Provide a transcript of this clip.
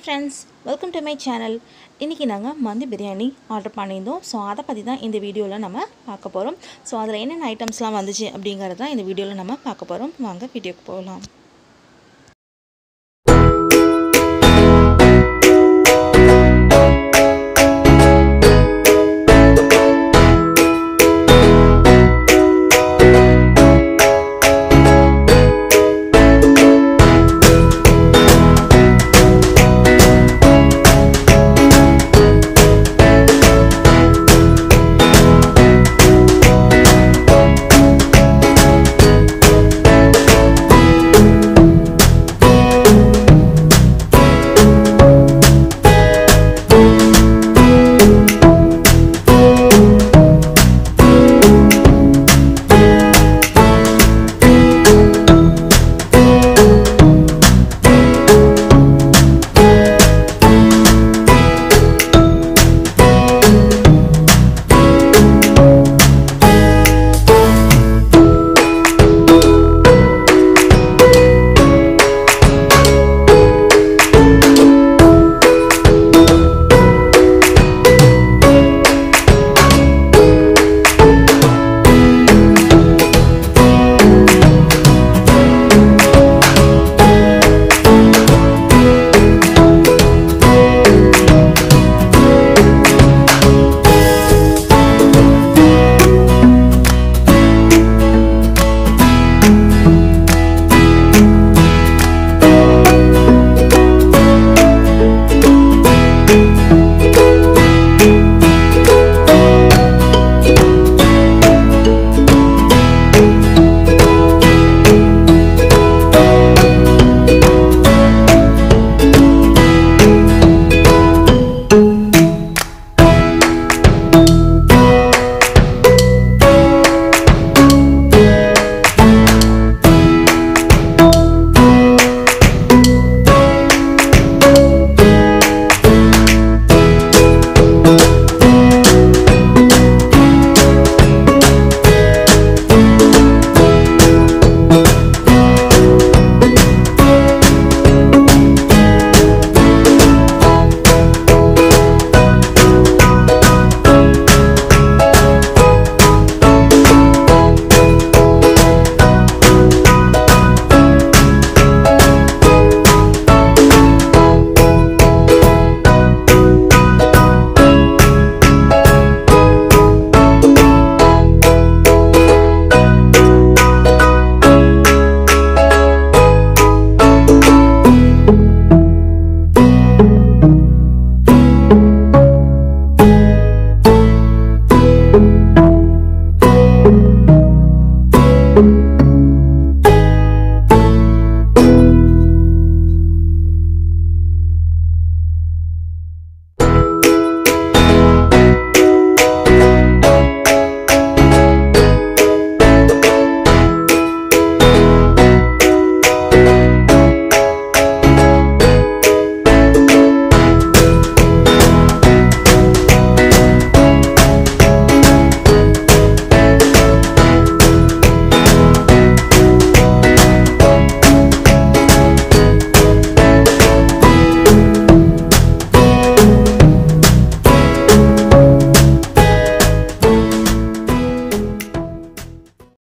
Hi friends welcome to my channel இன்றைக்கி நாங்கள் மந்தி பிரியாணி ஆர்டர் பண்ணியிருந்தோம். ஸோ அதை பற்றி தான் இந்த வீடியோவில் நம்ம பார்க்க போகிறோம் ஸோ அதில் என்னென்ன ஐட்டம்ஸ்லாம் வந்துச்சு அப்படிங்கிறது தான் இந்த வீடியோவில் நம்ம பார்க்க போகிறோம் வாங்க வீடியோக்கு போகலாம்